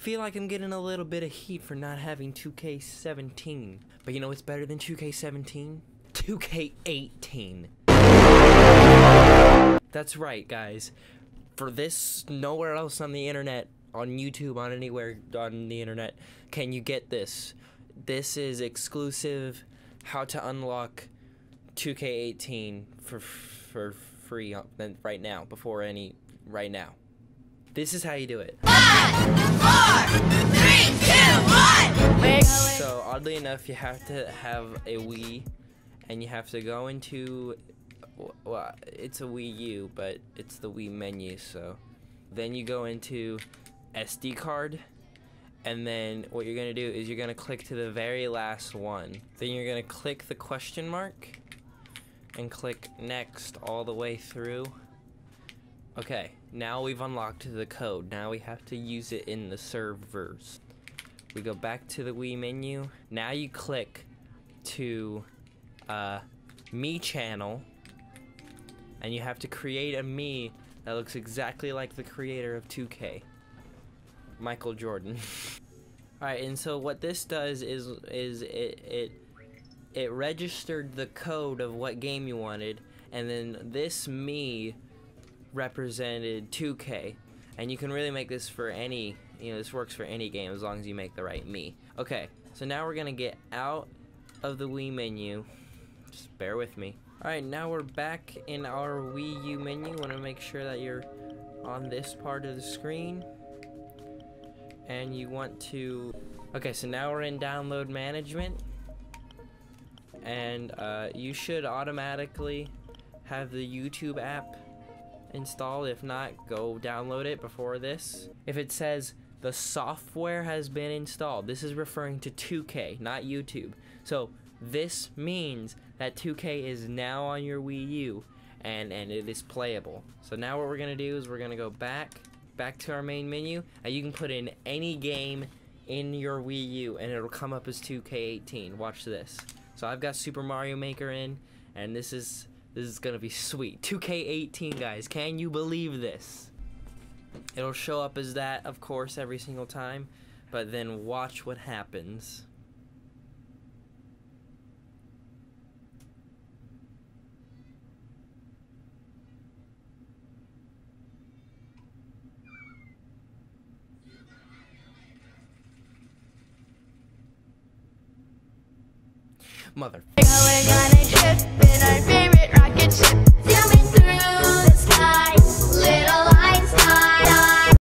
feel like I'm getting a little bit of heat for not having 2K17. But you know what's better than 2K17? 2K18. That's right, guys. For this, nowhere else on the internet, on YouTube, on anywhere on the internet, can you get this. This is exclusive how to unlock 2K18 for for free uh, right now, before any, right now. This is how you do it. Five, four, three, two, one. So oddly enough, you have to have a Wii, and you have to go into, well, it's a Wii U, but it's the Wii menu. So then you go into SD card, and then what you're gonna do is you're gonna click to the very last one. Then you're gonna click the question mark, and click next all the way through. Okay, now we've unlocked the code. Now we have to use it in the servers. We go back to the Wii menu. Now you click to uh, Mii channel and you have to create a Mii that looks exactly like the creator of 2K, Michael Jordan. Alright, and so what this does is is it, it it registered the code of what game you wanted, and then this Mii represented 2K. And you can really make this for any, you know, this works for any game as long as you make the right Mii. Okay, so now we're gonna get out of the Wii menu. Just bear with me. Alright, now we're back in our Wii U menu. Want to make sure that you're on this part of the screen. And you want to... Okay, so now we're in download management and uh, you should automatically have the YouTube app installed. If not, go download it before this. If it says the software has been installed, this is referring to 2K, not YouTube. So this means that 2K is now on your Wii U and, and it is playable. So now what we're to do is we're to go back, back to our main menu, and you can put in any game in your Wii U and it'll come up as 2K18. Watch this. So I've got Super Mario Maker in, and this is this is gonna be sweet. 2K18, guys. Can you believe this? It'll show up as that, of course, every single time, but then watch what happens. Mother.